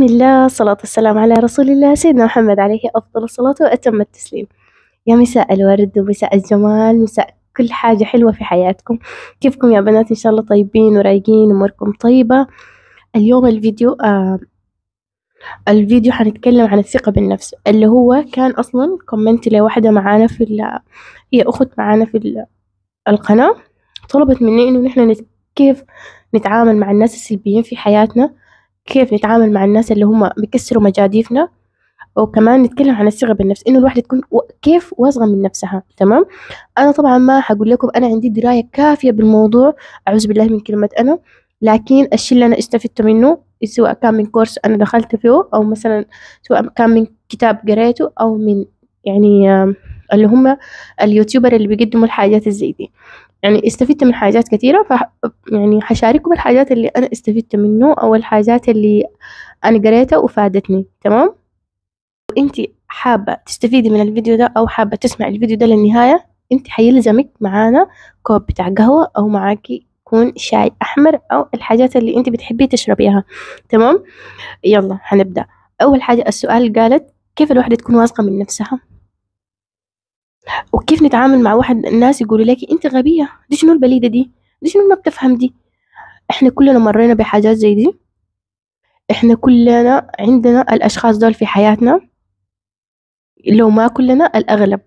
بسم الله الصلاة والسلام على رسول الله. سيدنا محمد عليه أفضل الصلاة وأتم التسليم. يا مساء الورد ومساء الجمال مساء كل حاجة حلوة في حياتكم. كيفكم يا بنات؟ إن شاء الله طيبين ورايقين أموركم طيبة. اليوم الفيديو آه الفيديو حنتكلم عن الثقة بالنفس اللي هو كان أصلا كومنت لواحدة معانا في هي أخت معانا في ال- القناة. طلبت مني إنه نحن كيف نتعامل مع الناس السلبيين في حياتنا. كيف نتعامل مع الناس اللي هم بيكسروا مجاديفنا وكمان نتكلم عن الثقة بالنفس إنه الواحدة تكون كيف واثقة من نفسها تمام؟ أنا طبعا ما حقول لكم أنا عندي دراية كافية بالموضوع أعوذ بالله من كلمة أنا لكن الشيء اللي أنا استفدت منه سواء كان من كورس أنا دخلت فيه أو مثلا سواء كان من كتاب قريته أو من يعني اللي هم اليوتيوبر اللي بيقدموا الحاجات الزي دي. يعني استفدت من حاجات كثيرة ف يعني حشارككم الحاجات اللي أنا استفدت منه أو الحاجات اللي أنا قريتها وفادتني تمام؟ وانتي حابة تستفيدي من الفيديو ده أو حابة تسمع الفيديو ده للنهاية انتي حيلزمك معانا كوب بتاع قهوة أو معاكي يكون شاي أحمر أو الحاجات اللي انتي بتحبي تشربيها تمام؟ يلا هنبدأ. أول حاجة السؤال قالت كيف الواحدة تكون واثقة من نفسها؟ وكيف نتعامل مع واحد الناس يقولوا لك أنت غبية؟ دي شنو البليدة دي؟ دي شنو ما بتفهم دي؟ إحنا كلنا مرينا بحاجات زي دي. إحنا كلنا عندنا الأشخاص دول في حياتنا. لو ما كلنا الأغلب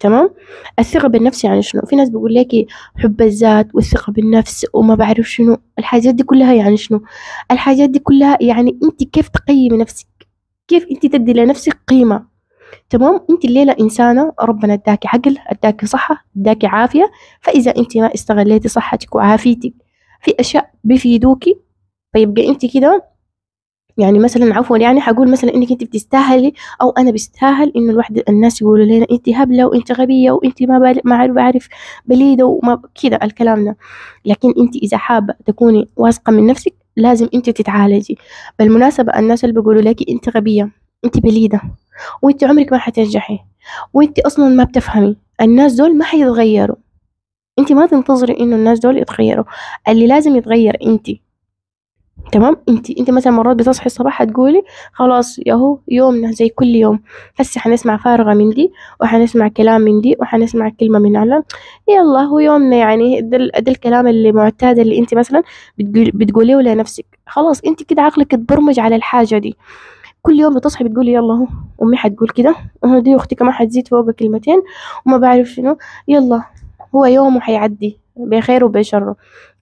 تمام؟ الثقة بالنفس يعني شنو؟ في ناس بيقول لك حب الذات والثقة بالنفس وما بعرف شنو. الحاجات دي كلها يعني شنو؟ الحاجات دي كلها يعني أنت كيف تقيمي نفسك؟ كيف أنت تدي لنفسك قيمة؟ تمام؟ انت الليلة إنسانة ربنا اداكي عقل اداكي صحة اداكي عافية فإذا انت ما استغليتي صحتك وعافيتك في أشياء بيفيدوكي فيبقى انت كده يعني مثلا عفوا يعني حقول مثلا إنك انت بتستاهلي أو أنا بستاهل إنه الواحد الناس يقولوا لنا انت هبلة وانت غبية وانت ما ما بعرف بليدة وما كده الكلام ده. لكن انت إذا حابة تكوني واثقة من نفسك لازم انت تتعالجي. بالمناسبة الناس اللي بيقولوا لك انت غبية انت بليدة وانت عمرك ما حتنجحي وانت أصلا ما بتفهمي الناس دول ما حيتغيروا. انت ما تنتظري إنه الناس دول يتغيروا اللي لازم يتغير انت تمام؟ انت انت مثلا مرات بتصحي الصباح تقولي خلاص ياهو يومنا زي كل يوم. هسه حنسمع فارغة من دي وحنسمع كلام من دي وحنسمع كلمة من علم. يلا هو يومنا يعني ده, ال- ده الكلام اللي معتاد اللي انت مثلا بتقول بتقوليه لنفسك. خلاص انت كده عقلك اتبرمج على الحاجة دي. كل يوم بتصحي بتقولي يلا هو أمي حتقول كده. وهو دي أختي كمان حتزيد فوق كلمتين وما بعرف شنو. يلا هو يومه حيعدي بخير وبشره.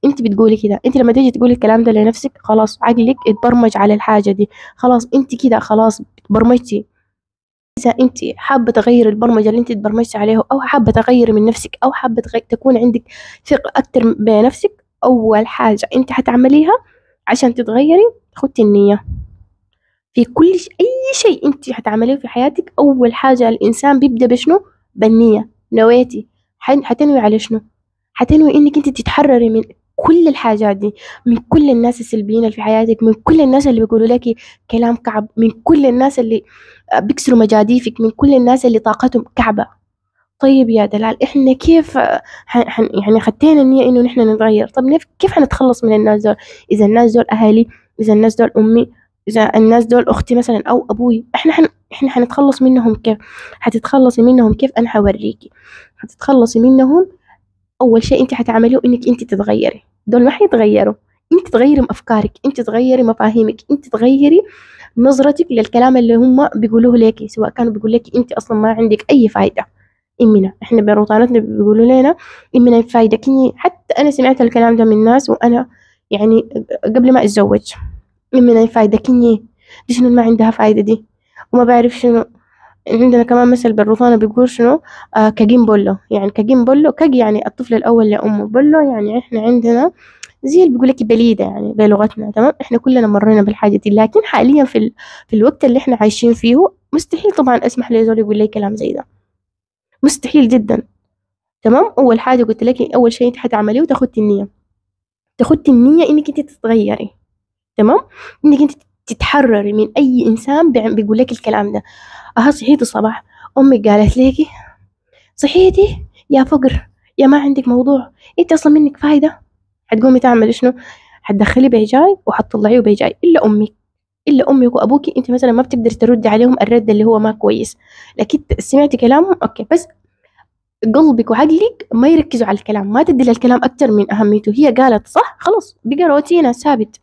أنت بتقولي كده أنت لما تيجي تقولي الكلام ده لنفسك خلاص عقلك اتبرمج على الحاجة دي. خلاص أنت كده خلاص اتبرمجتي إذا أنت حابة تغيري البرمجة اللي أنت تبرمجتي عليها أو حابة تغيري من نفسك حابة تغي... تكون عندك ثقة أكتر بنفسك أول حاجة أنت حتعمليها عشان تتغيري خدي النية. في كل. أي شيء أنت حتعمليه في حياتك أول حاجة الإنسان بيبدأ بشنو بالنية نويتي. حتنوي على شنو حتنوي إنك أنت تتحرري من كل الحاجات دي من كل الناس السلبيين اللي في حياتك من كل الناس اللي بيقولوا لك كلام كعب من كل الناس اللي بيكسروا مجاديفك من كل الناس اللي طاقتهم كعبة طيب يا دلال إحنا كيف ح- ح- يعني خدينا النية إنه نحن نتغير طب كيف حنتخلص من الناس دول إذا الناس دول أهلي إذا الناس دول أمي إذا الناس دول أختي مثلا أو أبوي إحنا حن... إحنا حنتخلص منهم كيف؟ حتتخلصي منهم كيف أنا حوريكي. حتتخلصي منهم أول شيء انت حتعمليه إنك انت تتغيري. دول ما حيتغيروا. انت تغيري أفكارك انت تغيري مفاهيمك انت تغيري نظرتك للكلام اللي هم بيقولوه لك سواء كانوا بيقول لك انت أصلا ما عندك أي فايدة. إمنا إحنا بروتانتنا بيقولوا لنا إمنا فايدة. كني حتى أنا سمعت الكلام ده من ناس وأنا يعني قبل ما أتزوج. امنا فايدة كني دي شنو ما عندها فايدة دي؟ وما بعرف شنو. عندنا كمان مثل بالروتانا بيقول شنو؟ آه كجين بولو. يعني كجين بولو كج يعني الطفل الأول لأمه. بولو يعني إحنا عندنا زي اللي بيقول لك بليدة يعني بلغتنا تمام؟ إحنا كلنا مرينا بالحاجة دي. لكن حاليا في ال... في الوقت اللي إحنا عايشين فيه مستحيل طبعا أسمح لزول يقول لي كلام زي ده. مستحيل جدا. تمام؟ أول حاجة قلت لك أول شيء أنت حتعمليه وتاخدي النية. تاخدي النية إنك أنت تتغيري. تمام؟ إنك أنت تتحرري من إنسان بيعم- بيقول لك الكلام ده. أها صحيتي الصباح أمك قالت ليكي صحيتي؟ يا فقر يا ما عندك موضوع. أنت أصلا منك فايدة؟ حتقومي تعملي شنو؟ حتدخلي بيجاي وحتطلعيه بيجاي. إلا أمك. إلا أمك وابوك أنت مثلا ما بتقدر تردي عليهم الرد اللي هو ما كويس. لكن سمعتي كلامهم؟ okay. بس قلبك وعقلك ما يركزوا على الكلام. ما تدي للكلام أكثر من أهميته. هي قالت صح؟ خلاص. بقى روتينها ثابت.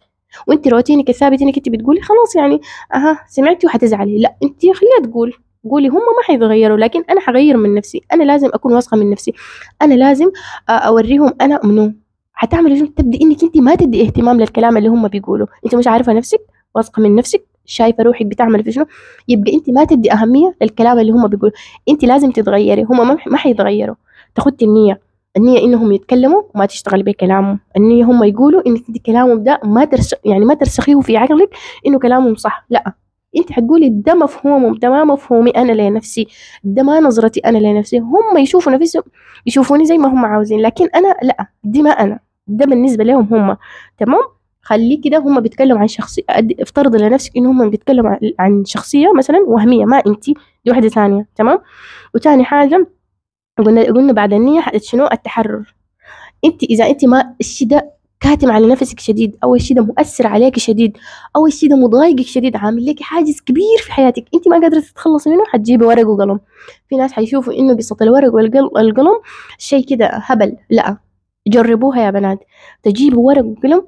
وانت روتينك الثابت انك انت بتقولي خلاص يعني أها سمعتي وحتزعلي. لا انت خليها تقول. قولي هم ما حيتغيروا لكن أنا حغير من نفسي. أنا لازم أكون واثقة من نفسي. أنا لازم أوريهم أنا منو. حتعملي شنو؟ تبدي إنك انت ما تدي اهتمام للكلام اللي هم بيقولوا. انت مش عارفة نفسك؟ واثقة من نفسك؟ شايفة روحك بتعمل في شنو؟ يبقى انت ما تدي أهمية للكلام اللي هم بيقولوا. انت لازم تتغيري. هم ما حيتغيروا. تاخدي النية. النية إنهم يتكلموا وما تشتغلي بكلامهم النية هم يقولوا إنك أنت كلامهم ده ما ترس يعني ما ترسخيه في عقلك إنه كلامهم صح. لا أنت حتقولي ده مفهومهم ده ما مفهومي أنا لنفسي ده ما نظرتي أنا لنفسي. هم يشوفوا نفسهم يشوفوني زي ما هم عاوزين لكن أنا لا دي ما أنا ده بالنسبة لهم هم. تمام؟ خليه كده هم بيتكلموا عن شخصية افترض لنفسك ان هم بيتكلموا عن شخصية مثلا وهمية ما أنت دي واحدة ثانية. تمام؟ وتاني حاجة قلنا قلنا بعد النية شنو؟ التحرر. أنت إذا أنت ما الشي ده كاتم على نفسك شديد أو الشي ده مؤثر عليك شديد أو الشي ده مضايقك شديد عامل لك حاجز كبير في حياتك أنت ما قادرة تتخلصي منه حتجيبي ورق وقلم. في ناس حيشوفوا إنه قصه الورق والقلم شيء كده هبل. لا جربوها يا بنات. تجيبوا ورق وقلم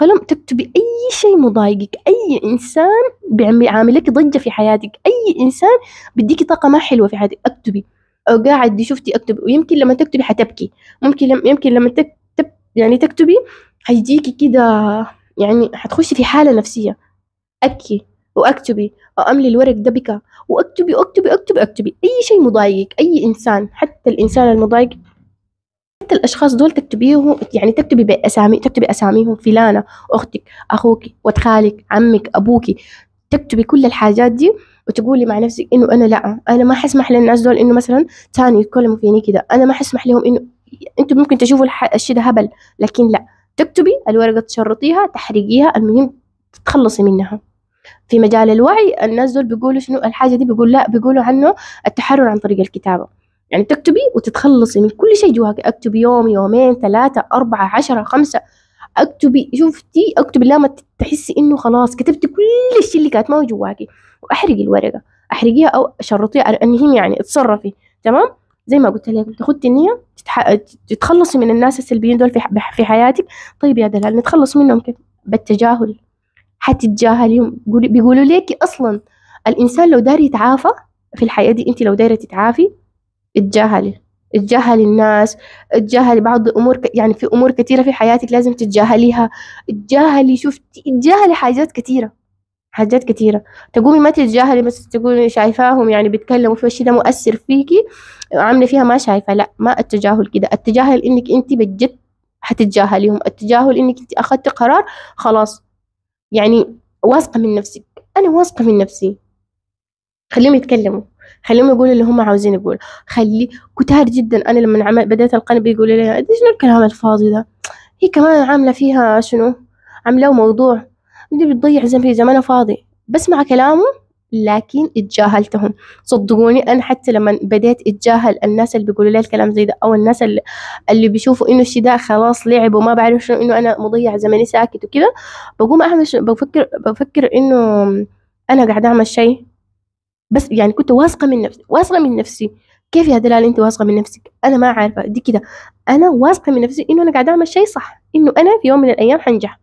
قلم تكتبي أي شيء مضايقك. أي إنسان بيعمل لك ضجة في حياتك. أي إنسان بيديكي طاقة ما حلوة في حياتك. اكتبي. قاعد شفتي أكتب ويمكن لما تكتبي حتبكي. ممكن لم يمكن لما تكتب يعني تكتبي حيجيكي كده يعني حتخشي في حالة نفسية. أبكي وأكتبي. وأملي الورق ده بكى وأكتبي أكتبي أكتبي أكتبي. أي شيء مضايقك أي إنسان حتى الإنسان المضايق. حتى الأشخاص دول تكتبيه يعني تكتبي بأسامي تكتبي أساميهم. فلانة أختك أخوك وتخالك عمك أبوك تكتبي كل الحاجات دي وتقولي مع نفسك إنه أنا لا أنا ما حسمح للناس دول إنه مثلا تاني يتكلموا فيني كده. أنا ما حسمح لهم إنه أنتم ممكن تشوفوا الشيء ده هبل لكن لا. تكتبي الورقة تشرطيها تحرقيها المهم تتخلصي منها. في مجال الوعي الناس دول بيقولوا شنو؟ الحاجة دي بيقول لا بيقولوا عنه التحرر عن طريق الكتابة. يعني تكتبي وتتخلصي من كل شيء جواك. اكتبي يوم يومين ثلاثة أربعة عشرة خمسة. اكتبي شوفتي اكتبي لما تحسي إنه خلاص كتبتي كل الشيء اللي كانت ما جواكي. واحرقي الورقة أحرقيها أو شرطيها المهم يعني اتصرفي تمام؟ زي ما قلت لك تاخدي النية تتح... تتخلصي من الناس السلبيين دول في, في حياتك. طيب يا دلال نتخلص منهم كيف؟ بالتجاهل. حتتجاهليهم. بيقولوا ليكي أصلا الإنسان لو داري يتعافى في الحياة دي انت لو دايرة تتعافي اتجاهلي. اتجاهلي الناس اتجاهلي بعض الأمور ك... يعني في أمور كثيره في حياتك لازم تتجاهليها. اتجاهلي شفتي اتجاهلي حاجات كثيره حاجات كثيره تقومي ما تتجاهلي بس تقولي شايفاهم يعني بيتكلموا في الشيء ده مؤثر فيكي عاملة فيها ما شايفة. لا ما التجاهل كده. التجاهل إنك انت بجد حتتجاهليهم. التجاهل إنك انت اخذتي قرار خلاص. يعني واثقة من نفسك. أنا واثقة من نفسي. خليهم يتكلموا. خليهم يقولوا اللي هم عاوزين يقول خلي كتار جدا. أنا لما عمل بديت القناه بيقولوا لي شنو الكلام الفاضي ده؟ هي كمان عاملة فيها شنو؟ عاملة موضوع. دي بتضيع زمن زمانها فاضي. بسمع كلامه لكن اتجاهلتهم. صدقوني أنا حتى لما بديت أتجاهل الناس اللي بيقولوا لي الكلام زي ده أو الناس اللي, اللي بيشوفوا إنه الشي ده خلاص لعب وما بعرف شنو إنه أنا مضيع زمني ساكت وكده بقوم أعمل بفكر بفكر إنه أنا قاعدة أعمل شيء. بس يعني كنت واثقة من نفسي واثقة من نفسي. كيف يا دلال أنت واثقة من نفسك؟ أنا ما عارفة. دي كده. أنا واثقة من نفسي إنه أنا قاعدة أعمل شيء صح إنه أنا في يوم من الأيام حنجح.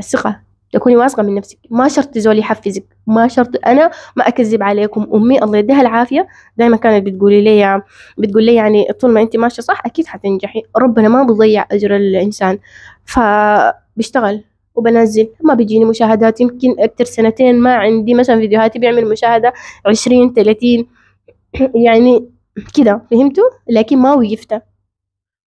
الثقة. تكوني واثقة من نفسك ما شرط زول يحفزك. ما شرط. أنا ما أكذب عليكم. أمي الله يديها العافية. دائما كانت بتقولي لي بتقول لي يعني طول ما انت ماشية صح أكيد حتنجحي. ربنا ما بيضيع أجر الإنسان. فبيشتغل وبنزل. ما بيجيني مشاهدات. يمكن أكتر سنتين ما عندي. مثلا فيديوهاتي بيعمل مشاهدة عشرين تلاتين. يعني كده. فهمتوا؟ لكن ما وقفت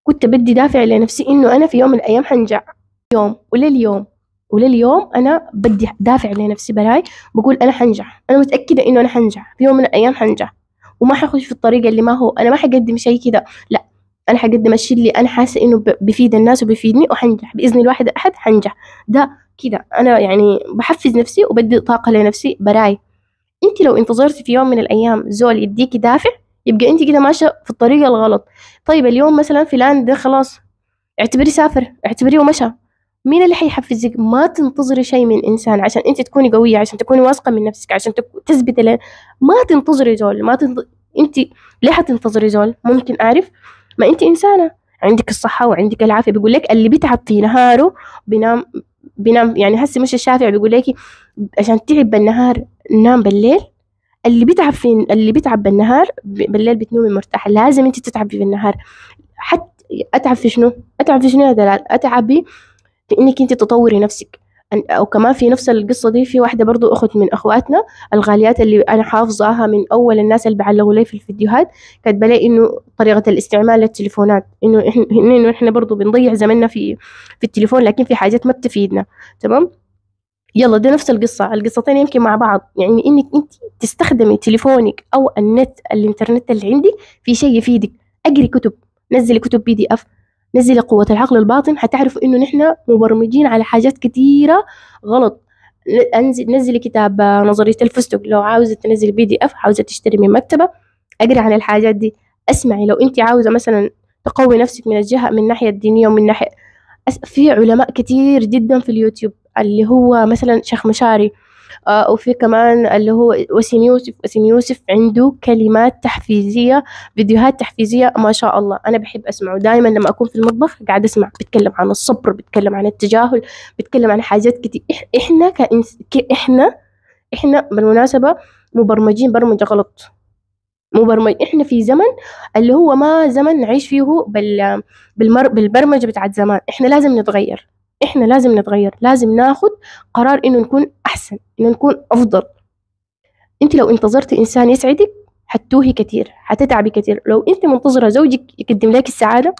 كنت بدي دافع لنفسي إنه أنا في يوم من الأيام حنجح. يوم ولليوم. ولليوم أنا بدي دافع لنفسي براي بقول أنا حنجح أنا متأكدة إنه أنا حنجح في يوم من الأيام حنجح. وما حخش في الطريق اللي ما هو أنا ما حقدم شيء كده لا. أنا حقدم الشيء اللي أنا حاسة إنه بفيد الناس وبيفيدني وحنجح. بإذن الواحد أحد حنجح. ده كده. أنا يعني بحفز نفسي وبدي طاقة لنفسي براي. أنت لو انتظرتي في يوم من الأيام زول يديكي دافع يبقى أنت كده ماشية في الطريق الغلط. طيب اليوم مثلا فلان ده خلاص اعتبريه سافر اعتبريه ومشى. مين اللي حيحفزك؟ ما تنتظري شيء من إنسان عشان أنت تكوني قوية عشان تكوني واثقة من نفسك عشان تثبتي له ما تنتظري زول ما تنت... أنت ليه حتنتظري زول؟ ممكن أعرف. ما أنت إنسانة. عندك الصحة وعندك العافية. بيقول لك اللي بيتعب في نهاره بينام بينام يعني هسه مش الشافعي بيقول لك عشان تعب بالنهار نام بالليل. اللي بيتعب في اللي بيتعب بالنهار بالليل بتنومي مرتاحة لازم أنت تتعبي بالنهار حتى أتعب في شنو؟ أتعب في شنو يا دلال؟ اتعب في انك أنت تطوري نفسك. أو كمان في نفس القصة دي في واحدة برضو أخت من أخواتنا الغاليات اللي أنا حافظاها من أول الناس اللي بيعلقوا لي في الفيديوهات كانت بلاقي إنه طريقة الاستعمال للتليفونات إنه إحنا إنه إحنا برضو بنضيع زمننا في في التليفون لكن في حاجات ما بتفيدنا. تمام؟ يلا دي نفس القصة. القصتين يمكن مع بعض. يعني إنك أنت تستخدمي تليفونك أو النت الإنترنت اللي عندك في شيء يفيدك. أقري كتب. نزلي كتب PDF نزلي قوة العقل الباطن حتعرفوا إنه نحن مبرمجين على حاجات كثيرة غلط. أنزل نزلي كتاب نظرية الفستق. لو عاوزة تنزلي PDF عاوزة تشتري من مكتبة اقري عن الحاجات دي. أسمعي. لو انت عاوزة مثلا تقوي نفسك من الجهة من الناحية الدينية ومن ناحية في علماء كتير جدا في اليوتيوب اللي هو مثلا شيخ مشاري. آه وفي كمان اللي هو وسيم يوسف. وسيم يوسف عنده كلمات تحفيزية فيديوهات تحفيزية ما شاء الله. أنا بحب أسمعه. دائما لما أكون في المطبخ قاعد أسمع. بتكلم عن الصبر بتكلم عن التجاهل بتكلم عن حاجات كتير. إحنا كإنس... إحنا إحنا بالمناسبة مبرمجين برمجة غلط. مبرمج إحنا في زمن اللي هو ما زمن نعيش فيه بال... بالمر... بالبرمجة بتاعت زمان. إحنا لازم نتغير. إحنا لازم نتغير لازم ناخد قرار إنه نكون أحسن إنه نكون أفضل. أنت لو انتظرتي إنسان يسعدك حتوهي كثير حتتعبي كثير لو أنت منتظرة زوجك يقدم لك السعادة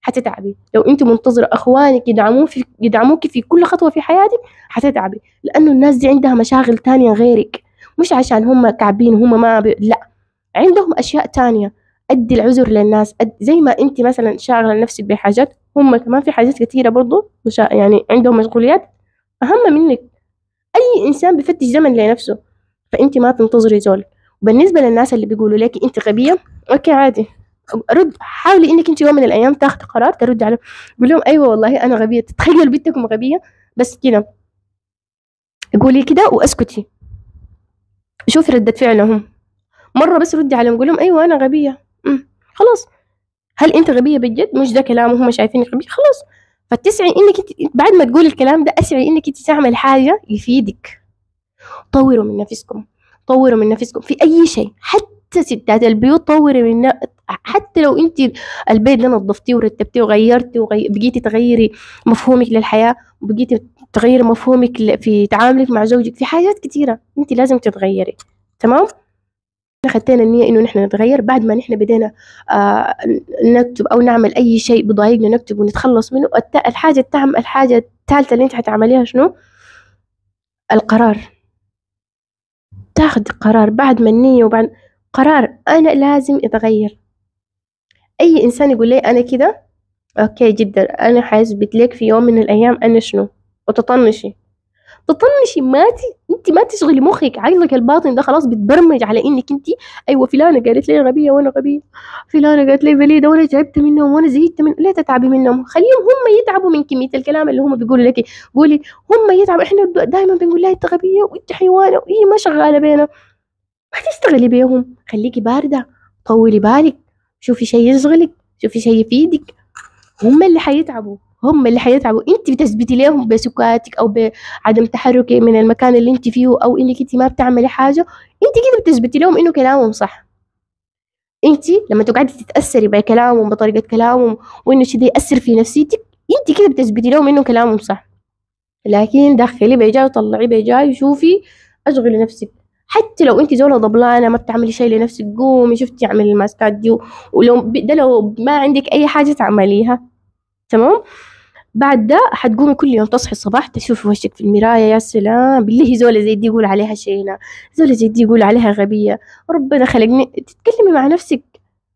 حتتعبي. لو أنت منتظرة أخوانك يدعموك في يدعموك في كل خطوة في حياتك حتتعبي. لأنه الناس دي عندها مشاغل تانية غيرك. مش عشان هم كعبين هم ما بي... لا. عندهم أشياء تانية. أدي العذر للناس. أد... زي ما أنت مثلا شاغلة نفسك بحاجات هم كمان في حاجات كتيرة برضو مش يعني عندهم مشغوليات أهم منك. أي إنسان بفتش زمن لنفسه فأنت ما تنتظري زول. وبالنسبة للناس اللي بيقولوا لك أنت غبية okay عادي. رد حاولي إنك أنت يوم من الأيام تاخدي قرار ترد عليهم. قول لهم أيوه والله أنا غبية. تتخيل بنتكم غبية؟ بس كده. قولي كده وأسكتي. شوفي ردة فعلهم. مرة بس ردي عليهم قول لهم أيوه أنا غبية. خلاص. هل أنت غبية بجد؟ مش ده كلام هم شايفينك غبية. خلاص. فتسعي إنك أنت بعد ما تقول الكلام ده أسعي إنك أنت تعمل حاجة يفيدك. طوروا من نفسكم. طوروا من نفسكم في أي شيء. حتى ستات البيوت طوري من حتى لو أنت البيت ده نظفتيه ورتبتيه وغيرتي وغي... بقيتي تغيري مفهومك للحياة وبقيتي تغيري مفهومك في تعاملك مع زوجك في حاجات كثيره أنت لازم تتغيري. تمام؟ خدينا النية إنه نحن نتغير. بعد ما نحن بدينا آه نكتب أو نعمل أي شيء بضايقنا نكتب ونتخلص منه الحاجة التعم الحاجة الثالثة اللي أنت حتعمليها شنو؟ القرار. تاخد قرار بعد ما النية وبعد قرار أنا لازم أتغير. أي إنسان يقول لي أنا كده أوكي جدا أنا حأثبت لك في يوم من الأيام أنا شنو؟ وتطنشي. تطنشي ما ت... انت ما تشغلي مخك. عقلك الباطن ده خلاص بتبرمج على إنك انت أيوه فلانة قالت لي غبية وأنا غبية. فلانة قالت لي بليده وأنا تعبت منهم وأنا زهقت من ليه تتعبي منهم. خليهم هم يتعبوا من كمية الكلام اللي هم بيقولوا لك. قولي هم يتعبوا. إحنا دائما بنقول لها أنت غبية وأنت حيوانة وهي ما شغالة بينا. ما تشتغلي بيهم. خليكي باردة. طولي بالك. شوفي شيء يشغلك. شوفي شيء يفيدك. هم اللي حيتعبوا. هم اللي حيتعبوا. انت بتثبتي لهم بسكاتك أو بعدم تحركك من المكان اللي انت فيه أو إنك انت ما بتعملي حاجة انت كده بتثبتي لهم إنه كلامهم صح. انت لما تقعدي تتأثري بكلامهم بطريقة كلامهم وإنه شيء يأثر في نفسيتك انت كده بتثبتي لهم إنه كلامهم صح. لكن دخلي بيجاي وطلعي بيجاي وشوفي أشغلي نفسك. حتى لو انت زولة ضبلانة ما بتعملي شيء لنفسك قومي شفتي اعملي الماسكات دي ولو ده لو ما عندك أي حاجة تعمليها. تمام؟ بعد ده حتقومي كل يوم تصحي الصباح تشوفي وشك في المراية يا سلام! بالله زولة زي دي يقول عليها شينة زولة زي دي يقول عليها غبية. ربنا خلقني تتكلمي مع نفسك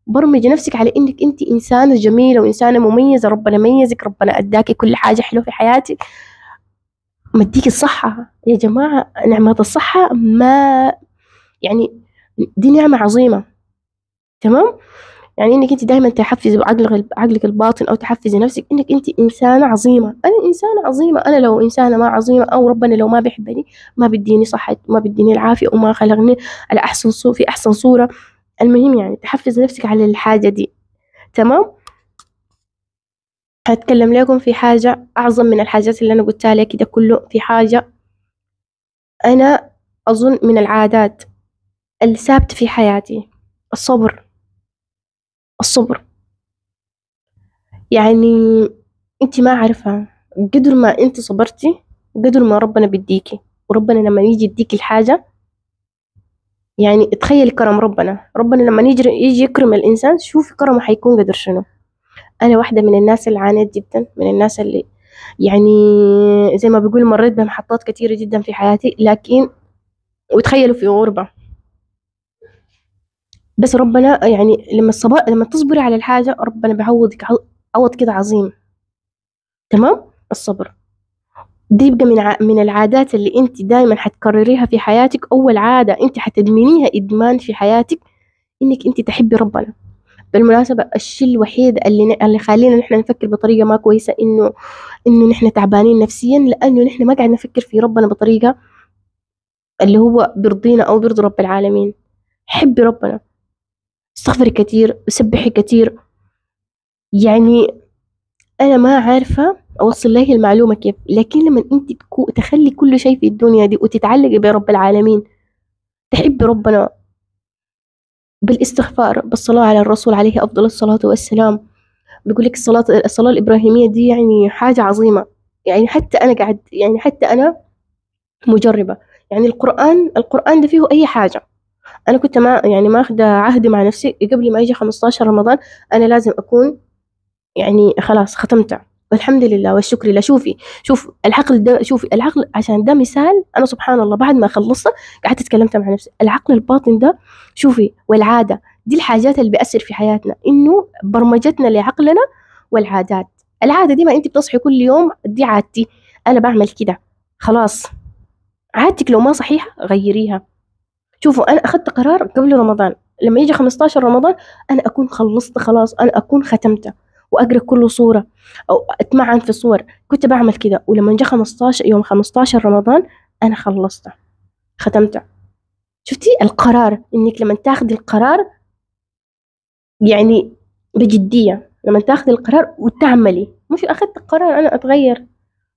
برمجي نفسك على إنك أنت إنسانة جميلة وإنسانة مميزة ربنا ميزك ربنا اداكي كل حاجة حلوة في حياتك. مديك الصحة يا جماعة نعمة الصحة ما يعني دي نعمة عظيمة تمام؟ يعني إنك أنت دائما تحفزي عقلك عقلك الباطن أو تحفزي نفسك إنك أنت إنسانة عظيمة. أنا إنسانة عظيمة. أنا لو إنسانة ما عظيمة أو ربنا لو ما بيحبني ما بديني صحة ما بديني العافية وما خلقني على أحسن صورة في أحسن صورة. المهم يعني تحفز نفسك على الحاجة دي. تمام؟ هتكلم لكم في حاجة أعظم من الحاجات اللي أنا قلتها لك كده كله في حاجة. أنا أظن من العادات الثابتة في حياتي. الصبر. الصبر. يعني انت ما عارفة قدر ما انت صبرتي قدر ما ربنا بيديكي. وربنا لما يجي يديك الحاجة يعني تخيل كرم ربنا. ربنا لما يجي يجي يكرم الإنسان شوفي كرمه حيكون قدر شنو. أنا واحدة من الناس اللي عانيت جدا من الناس اللي يعني زي ما بيقول مريت بمحطات كثيرة جدا في حياتي لكن وتخيلوا في غربة. بس ربنا يعني لما الصبر لما تصبري على الحاجة ربنا بيعوضك عوض كده عظيم. تمام؟ الصبر. دي يبقى من ع... من العادات اللي انت دايما حتكرريها في حياتك. أول عادة انت حتدمنيها إدمان في حياتك إنك انت تحبي ربنا. بالمناسبة الشيء الوحيد اللي اللي خلينا نحن نفكر بطريقة ما كويسة إنه إنه نحن تعبانين نفسيا لأنه نحن ما قاعد نفكر في ربنا بطريقة اللي هو بيرضينا أو بيرضي رب العالمين. حبي ربنا. استغفري كتير سبحي كتير. يعني أنا ما عارفة أوصل لك المعلومة كيف لكن لما أنت تخلي كل شيء في الدنيا دي وتتعلقي برب العالمين تحبي ربنا بالاستغفار بالصلاة على الرسول عليه أفضل الصلاة والسلام. بيقول لك الصلاة الصلاة الإبراهيمية دي يعني حاجة عظيمة. يعني حتى أنا قاعد يعني حتى أنا مجربة. يعني القرآن القرآن ده فيه أي حاجة. أنا كنت ما يعني ماخدة عهد مع نفسي قبل ما يجي 15 رمضان أنا لازم أكون يعني خلاص ختمت والحمد لله والشكر لله. شوفي شوف العقل ده شوفي العقل عشان ده مثال أنا سبحان الله بعد ما خلصت قعدت اتكلمت مع نفسي. العقل الباطن ده شوفي والعادة دي الحاجات اللي بيأثر في حياتنا إنه برمجتنا لعقلنا والعادات. العادة دي ما أنت بتصحي كل يوم دي عادتي. أنا بعمل كده. خلاص. عادتك لو ما صحيحة غيريها. شوفوا أنا أخذت قرار قبل رمضان. لما يجي 15 رمضان أنا أكون خلصت خلاص أنا أكون ختمته وأقرأ كل صورة أو اتمعن في صور. كنت بعمل كده ولما جاء 15 يوم 15 رمضان أنا خلصته ختمته. شفتي القرار؟ إنك لما تاخذي القرار يعني بجدية لما تاخذي القرار وتعملي. مش أخذت قرار أنا أتغير.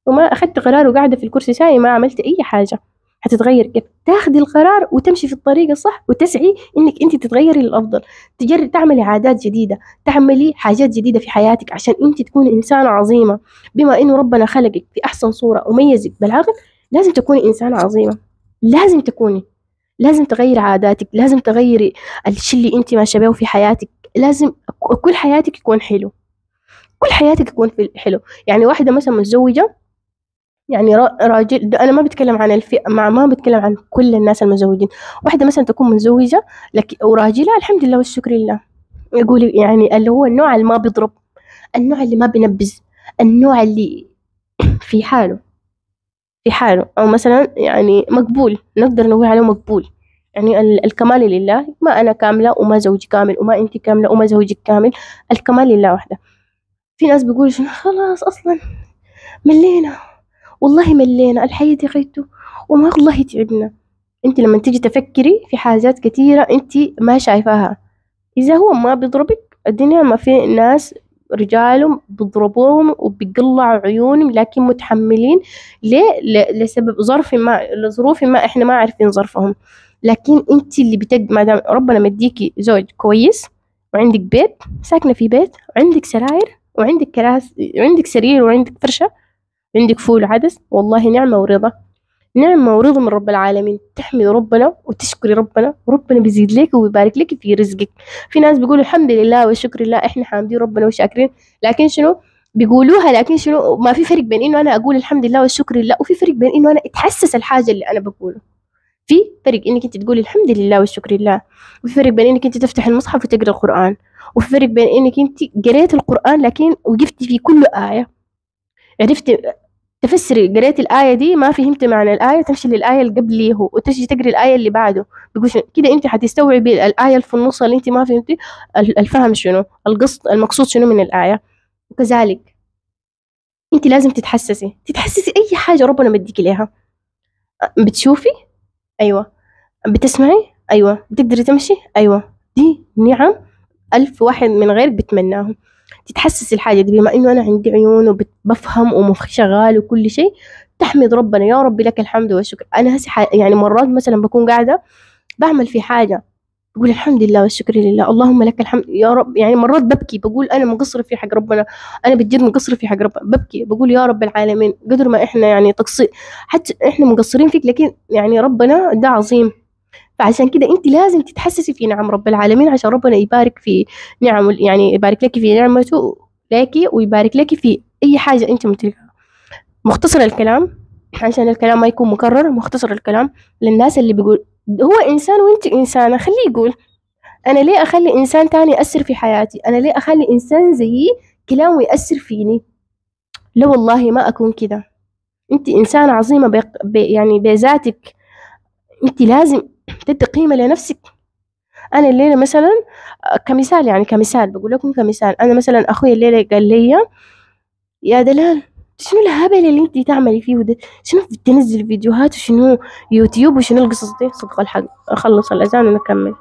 وما أخذت قرار وقاعدة في الكرسي ساي ما عملت أي حاجة. حتتغير. كيف؟ تاخدي القرار وتمشي في الطريق الصح وتسعي إنك أنت تتغيري للأفضل. تجري تعملي عادات جديدة تعملي حاجات جديدة في حياتك عشان أنت تكوني إنسانة عظيمة. بما إنه ربنا خلقك في أحسن صورة وميزك بالعقل لازم تكوني إنسانة عظيمة. لازم تكوني. لازم تغيري عاداتك لازم تغيري الشيء اللي أنت ماشية به في حياتك. لازم كل حياتك يكون حلو. كل حياتك يكون حلو. يعني واحدة مثلا متزوجة يعني راجل أنا ما بتكلم عن الفئة ما, ما بتكلم عن كل الناس المزوجين. واحدة مثلا تكون متزوجة لك وراجلة الحمد لله والشكر لله. يقول يعني اللي هو النوع اللي ما بيضرب النوع اللي ما بينبز النوع اللي في حاله. في حاله. أو مثلا يعني مقبول نقدر نقول عليه مقبول. يعني الكمال لله. ما أنا كاملة وما زوجي كامل وما أنت كاملة وما زوجك كامل. الكمال لله وحده. في ناس بيقولوا خلاص أصلا ملينا. والله ملينا الحياة دي غيته وما والله تعبنا. انت لما تيجي تفكري في حاجات كثيرة انت ما شايفاها. إذا هو ما بيضربك الدنيا ما في ناس رجالهم بيضربوهم وبيقلعوا عيونهم لكن متحملين ليه لسبب ظرف ما لظروف ما إحنا ما عارفين ظرفهم. لكن انت اللي بتج ما دام ربنا مديكي زوج كويس وعندك بيت ساكنة في بيت وعندك سراير وعندك كراسي وعندك سرير وعندك فرشة عندك فول عدس والله نعمة ورضا. نعمة ورضا من رب العالمين. تحمد ربنا وتشكري ربنا. وربنا بيزيد لك ويبارك لك في رزقك. في ناس بيقولوا الحمد لله والشكر لله إحنا حامدين ربنا وشاكرين. لكن شنو؟ بيقولوها لكن شنو؟ ما في فرق بين إنه أنا أقول الحمد لله والشكر لله وفي فرق بين إنه أنا أتحسس الحاجة اللي أنا بقوله. في فرق إنك أنت تقولي الحمد لله والشكر لله. وفي فرق بين إنك أنت تفتح المصحف وتقرأ القرآن. وفي فرق بين إنك أنت قريت القرآن لكن وقفتي في كل آية. عرفت تفسري قريت الآية دي ما فهمت معنى الآية تمشي للآية اللي قبليه وتجي تقري الآية اللي بعده. بيقول كده أنت حتستوعبي الآية اللي في النص اللي أنت ما فهمتي الفهم شنو القصد المقصود شنو من الآية. وكذلك أنت لازم تتحسسي تتحسسي أي حاجة ربنا مديك ليها بتشوفي؟ أيوة. بتسمعي؟ أيوة. بتقدري تمشي؟ أيوة. دي نعم ألف واحد من غيرك بتمناهم. تتحسس الحاجة دي بما إنه أنا عندي عيون وبفهم ومخي شغال وكل شيء تحمد ربنا يا ربي لك الحمد والشكر. أنا هسي يعني مرات مثلا بكون قاعدة بعمل في حاجة بقول الحمد لله والشكر لله اللهم لك الحمد يا رب يعني مرات ببكي بقول أنا مقصرة في حق ربنا أنا بجد مقصرة في حق ربنا ببكي بقول يا رب العالمين قدر ما إحنا يعني تقصير حتى إحنا مقصرين فيك لكن يعني ربنا ده عظيم. فعشان كده انت لازم تتحسسي في نعم رب العالمين عشان ربنا يبارك في نعم يعني يبارك لك في نعمته لك ويبارك لك في أي حاجة انت ممتلكها مختصر الكلام عشان الكلام ما يكون مكرر مختصر الكلام للناس اللي بيقول هو إنسان وأنت إنسانة خليه يقول. أنا ليه أخلي إنسان تاني يأثر في حياتي؟ أنا ليه أخلي إنسان زيي كلامه يأثر فيني؟ لا والله ما أكون كده. أنت إنسانة عظيمة بي يعني بذاتك. أنت لازم تدي قيمة لنفسك. أنا الليلة مثلا كمثال يعني كمثال بقول لكم كمثال. أنا مثلا أخوي الليلة قال لي يا دلال شنو الهبل اللي أنت تعملي فيه ده؟ شنو تنزل فيديوهات وشنو يوتيوب وشنو القصص دي؟ صدق الحق أخلص الأذان ونكمل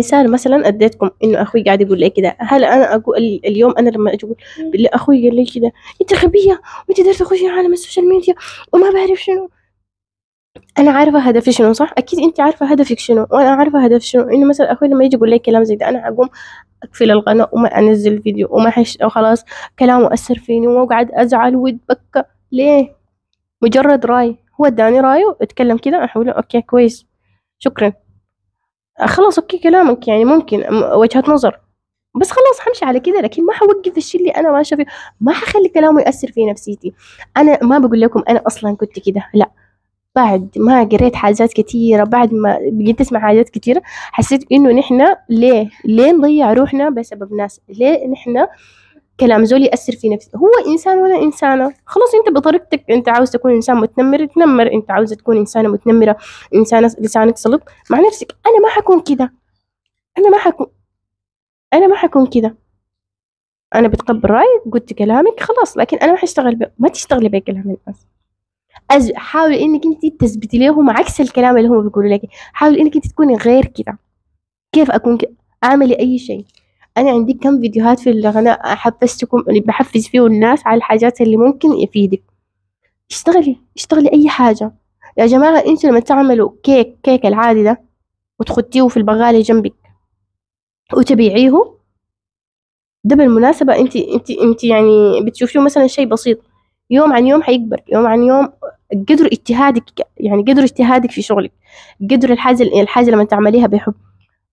مثال مثلا أديتكم إنه أخوي قاعد يقول لي كده. هل أنا أقول اليوم أنا لما أجي أقول أخوي قال لي كده أنت غبية وأنت دايره تخشي عالم ال social media وما بعرف شنو. أنا عارفة هدفي شنو صح؟ أكيد انت عارفة هدفك شنو وأنا عارفة هدف شنو. إنه مثلا أخوي لما يجي يقول لي كلام زي ده أنا أقوم أقفل القناة وما أنزل فيديو وما حش خلاص كلامه أثر فيني وأقعد أزعل وأتبكى. ليه؟ مجرد رأي. هو اداني رأيه أتكلم كده احول okay كويس. شكرا. خلاص okay كلامك يعني ممكن وجهة نظر. بس خلاص حمشي على كده لكن ما حوقف الشيء اللي أنا ماشية فيه. ما حخلي كلامه يأثر في نفسيتي. أنا ما بقول لكم أنا أصلا كنت كده لا. بعد ما قريت حاجات كتيرة بعد ما بقيت أسمع حاجات كتيرة حسيت إنه نحنا ليه؟ ليه نضيع روحنا بسبب ناس؟ ليه نحنا كلام زول يأثر في نفسي هو إنسان ولا إنسانة. خلاص أنت بطريقتك أنت عاوز تكون إنسان متنمر تنمر. أنت عاوزة تكون إنسانة متنمرة إنسانة لسانك سلط. مع نفسك أنا ما حكون كده. أنا ما حكون أنا ما حكون كده. أنا بتقبل رأيك قلت كلامك خلاص. لكن أنا ما حشتغل بي. ما تشتغلي بكلام الناس. أز... حاولي إنك أنت تثبتي لهم عكس الكلام اللي هم بيقولوا لك. حاولي إنك أنت تكوني غير كده. كيف أكون كده أعملي أي شيء. أنا عندي كم فيديوهات في القناة حفزتكم اللي بحفز فيه الناس على الحاجات اللي ممكن يفيدك. اشتغلي اشتغلي أي حاجة. يا جماعة أنتوا لما تعملوا كيك كيك العادي ده وتخديه في البغالة جنبك وتبيعيه ده بالمناسبة انت انت انت يعني بتشوفيه مثلا شيء بسيط. يوم عن يوم حيكبر يوم عن يوم قدر اجتهادك يعني قدر اجتهادك في شغلك قدر الحاجة الحاجة لما تعمليها بحب.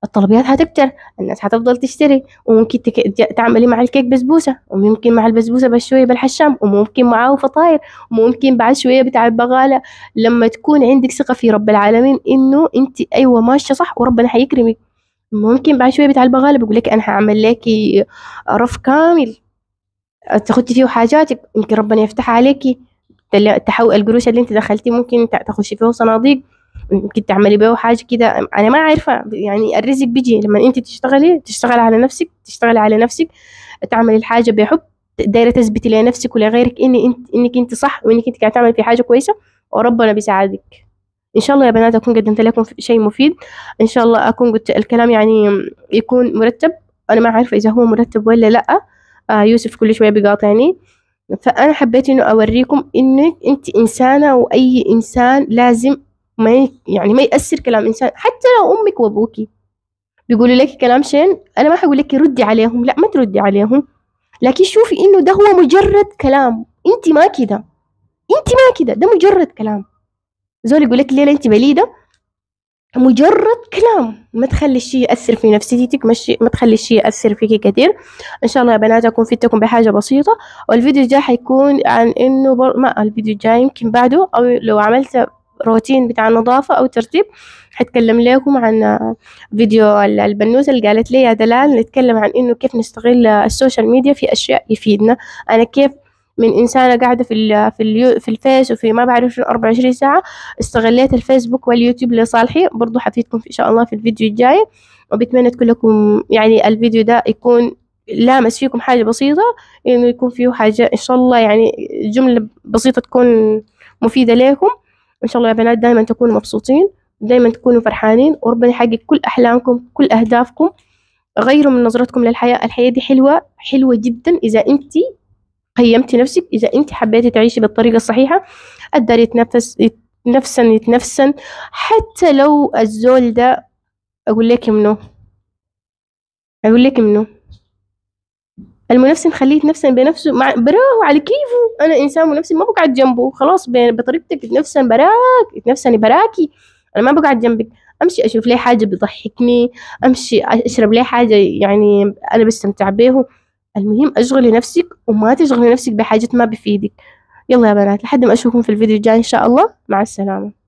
الطلبيات هتكتر الناس هتفضل تشتري وممكن تك... تعملي مع الكيك بسبوسة وممكن مع البسبوسة بشوية بالحشام وممكن معاه فطاير وممكن بعد شوية بتاع البغالة. لما تكون عندك ثقة في رب العالمين إنه أنت أيوة ماشية صح وربنا حيكرمك. ممكن بعد شوية بتاع البغالة بقول لك أنا هعمل لك رف كامل. تاخدي فيه حاجاتك يمكن ربنا يفتح عليكي. تحول القروش اللي انت دخلتيه ممكن تخشي فيه صناديق ممكن تعملي بيه حاجة كده. أنا ما عارفة يعني الرزق بيجي لما أنت تشتغلي تشتغلي على نفسك تشتغلي على نفسك تعملي الحاجة بحب دايرة تثبتي لنفسك ولغيرك إن انت إنك أنت صح وإنك أنت قاعدة تعملي في حاجة كويسة وربنا بيساعدك. إن شاء الله يا بنات أكون قدمت لكم شيء مفيد. إن شاء الله أكون قلت الكلام يعني يكون مرتب. أنا ما عارفة إذا هو مرتب ولا لأ. يوسف كل شوية بيقاطعني. فأنا حبيت إنه أوريكم إنك أنت إنسانة وأي إنسان لازم ما يعني ما يأثر كلام إنسان. حتى لو أمك وأبوكي بيقولوا لك كلام شين أنا ما حقول لك ردي عليهم. لا ما تردي عليهم. لكن شوفي إنه ده هو مجرد كلام. أنت ما كده. أنت ما كده. ده مجرد كلام. زول يقول لك ليه أنت بليدة مجرد كلام. ما تخلي الشيء يأثر في نفسيتك ما تخلي الشيء يأثر فيك كثير. إن شاء الله يا بنات أكون فدتكم بحاجة بسيطة. والفيديو الجاي حيكون عن إنه بر... ما الفيديو الجاي يمكن بعده أو لو عملت روتين بتاع النظافة أو ترتيب حتكلم لكم عن فيديو البنوتة اللي قالت لي يا دلال نتكلم عن إنه كيف نستغل ال social media في أشياء يفيدنا. أنا كيف من إنسانة قاعدة في ال في اليو في الفيس وفي ما بعرف شنو 24 ساعة. استغليت الفيسبوك واليوتيوب لصالحي. برضو حفيدكم إن شاء الله في الفيديو الجاي. وبتمنى تكون لكم يعني الفيديو ده يكون لامس فيكم حاجة بسيطة إنه يكون فيه حاجة إن شاء الله يعني جملة بسيطة تكون مفيدة لكم إن شاء الله يا بنات دايما تكونوا مبسوطين دايما تكونوا فرحانين. وربنا يحقق كل أحلامكم كل أهدافكم. غيروا من نظرتكم للحياة. الحياة دي حلوة حلوة جدا إذا أنت قيمتي نفسك. إذا أنت حبيتي تعيشي بالطريقة الصحيحة الدار يتنفس يتنفسن يتنفسن. حتى لو الزول ده أقول لك منه أقول لك منه المنافسة نخليه يتنفسن بنفسه. مع براه على كيفه. أنا إنسان منافسي ما بقعد جنبه. خلاص بطريقتك يتنفسن براك يتنفسني براكي. أنا ما بقعد جنبك. أمشي أشوف لي حاجة بضحكني أمشي أشرب لي حاجة يعني أنا بستمتع بيه المهم أشغلي نفسك وما تشغلي نفسك بحاجات ما بفيدك. يلا يا بنات لحد ما أشوفكم في الفيديو الجاي إن شاء الله. مع السلامة.